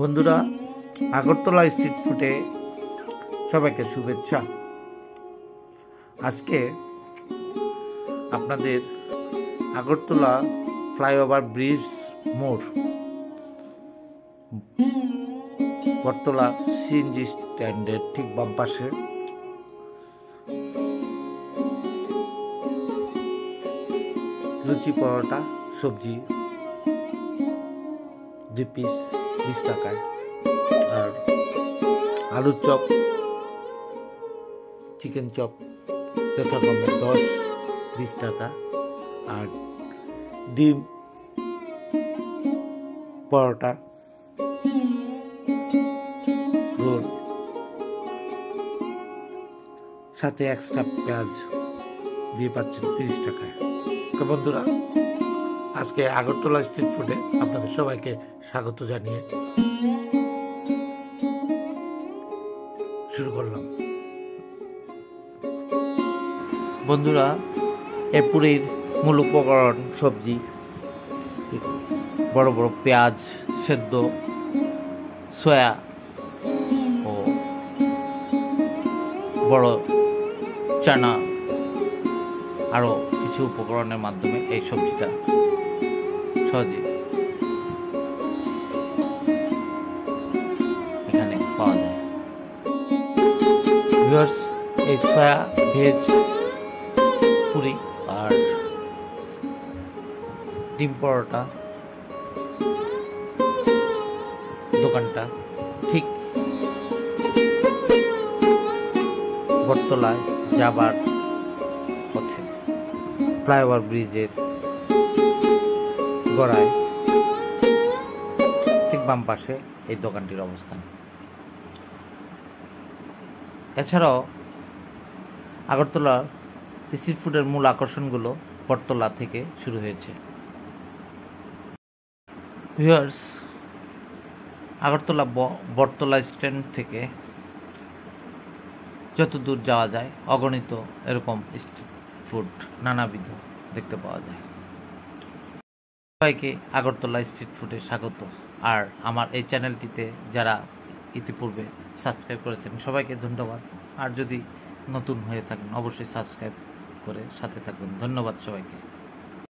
বন্ধুরা, আগরতলা স্ট্রিট ফুডে সবাইকে শুভেচ্ছা। আজকে আপনাদের আগরতলা ফ্লাইওভার ব্রিজ মোড়, বটতলা সিএনজি স্ট্যান্ডের ঠিক বাম পাশে। লুচি, পরোটা, সবজি, দুই পিস বিশ টাকায়। আর আলুর চপ, চিকেন চপ যথাক্রমে দশ, বিশ টাকা। আর ডিম, পরোটা, রোল, সাথে এক্সট্রা পেঁয়াজ দিয়ে পাচ্ছেন তিরিশ টাকায়। তো বন্ধুরা, আজকে আগরতলা স্ট্রিট ফুডে আপনাদের সবাইকে স্বাগত জানিয়ে শুরু করলাম। বন্ধুরা এ পুরীর মূল উপকরণ সবজি, বড় বড় পেঁয়াজ সেদ্ধ, সয়া ও বড় চানা আরও কিছু উপকরণের মাধ্যমে এই সবজিটা সহজে এই সয়া ভেজ পুরি আর ডিম পরোটা দোকানটা ঠিক বটতলায় যাবার পথে ফ্লাইওভার ব্রিজের গড়ায় ঠিক বাম পাশে এই দোকানটির অবস্থান। এছাড়াও আগরতলা স্ট্রিট ফুডের মূল আকর্ষণগুলো বটতলা থেকে শুরু হয়েছে। ভিউয়ার্স আগরতলা বটতলা স্ট্যান্ড থেকে যত দূর যাওয়া যায়, অগণিত এরকম স্ট্রিট ফুড নানাবিধ দেখতে পাওয়া যায়। সবাইকে আগরতলা স্ট্রিট ফুডে স্বাগত। আর আমার এই চ্যানেলটিতে যারা ইতিপূর্বে সাবস্ক্রাইব করেছেন, সবাইকে ধন্যবাদ। আর যদি নতুন হয়ে থাকেন অবশ্যই সাবস্ক্রাইব করে সাথে থাকবেন ধন্যবাদ সবাইকে।